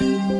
We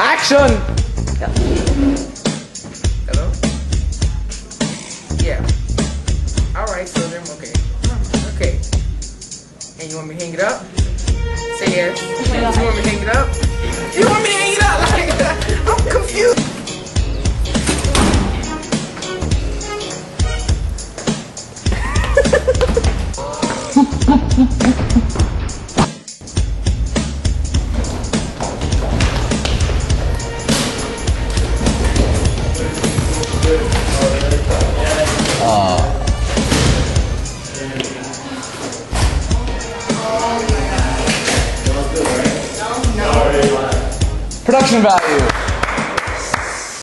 Action! Hello? Yeah. Alright, so then, okay. Okay. And you want me to hang it up? Say yes. You want me to hang it up? You want me to hang it up? Like, I'm confused. Production value.